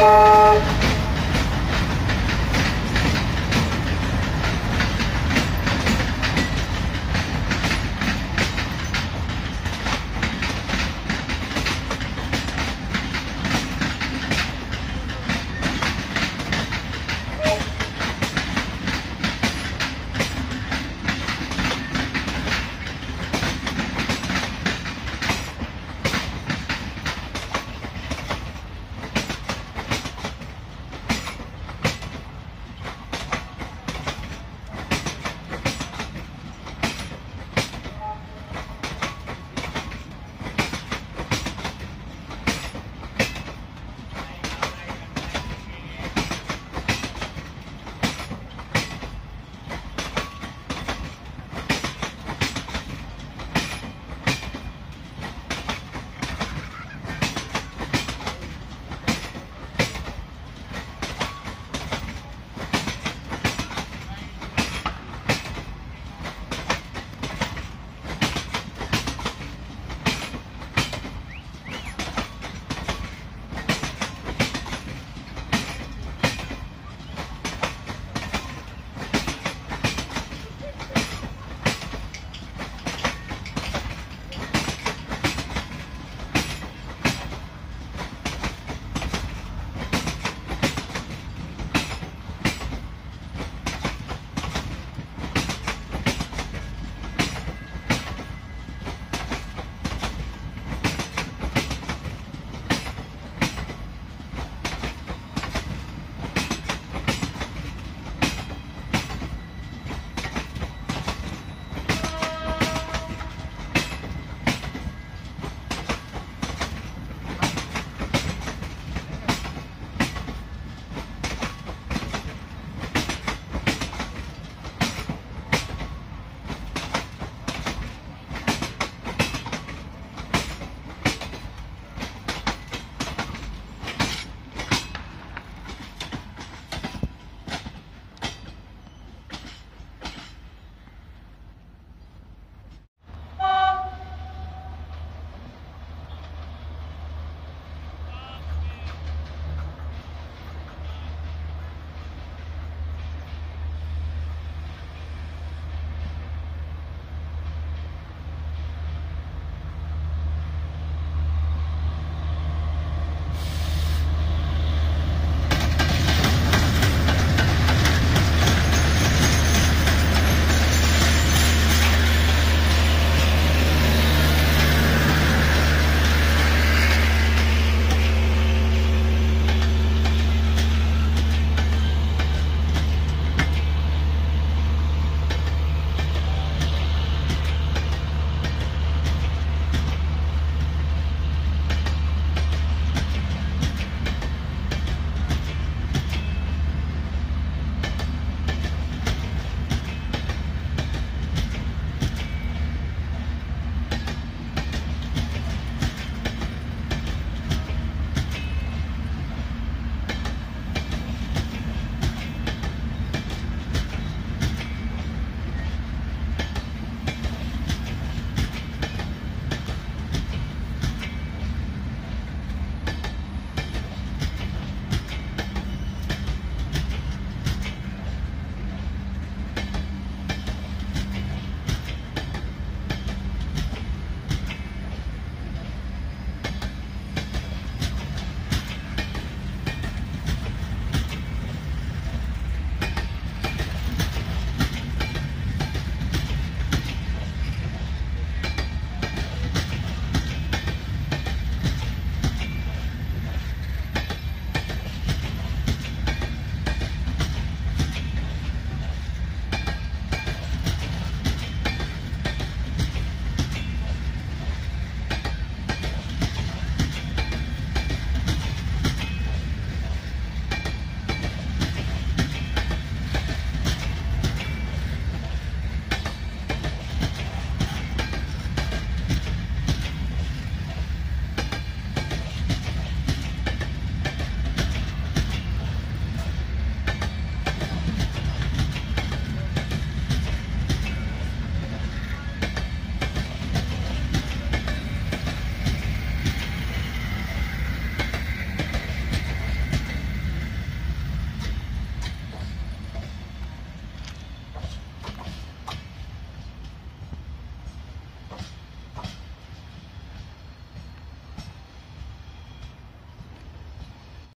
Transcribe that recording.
Bye.